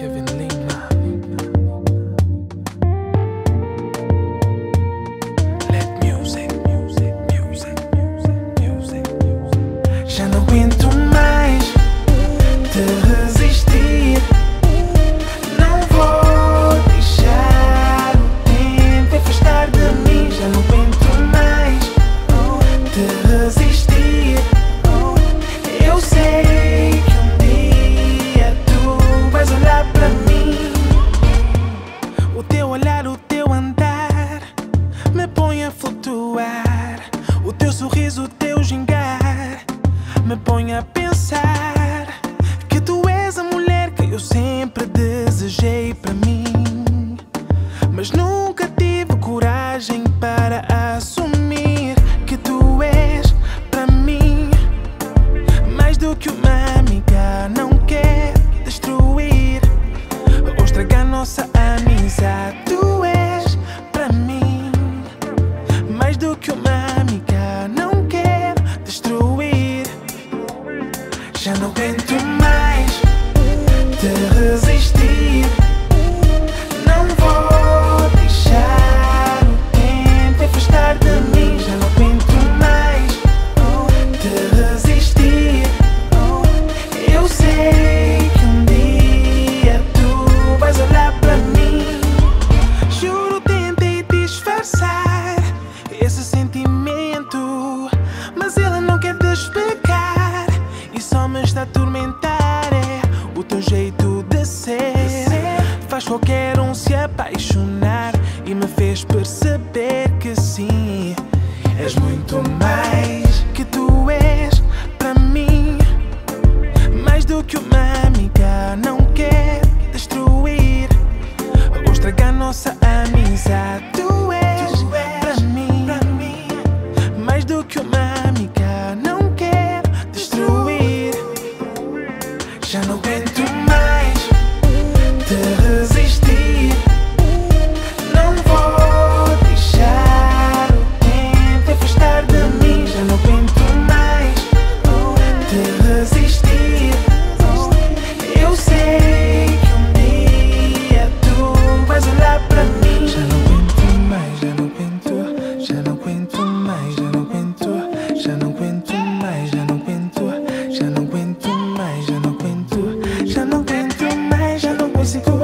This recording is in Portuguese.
Kevin. pensar que tu és a mulher que eu sempre desejei para mim, mas nunca Já não aguento mais te resistir. Não vou deixar o tempo afastar de mim. Já não aguento mais te resistir. teu jeito de ser faz qualquer um se apaixonar e me fez perceber que sim, és muito mais que tu és para mim, mais do que uma amiga. Não quer destruir ou estragar nossa amizade. Tu és, és para mim, mim, mais do que uma amiga. Eu não aguento mais, já não consigo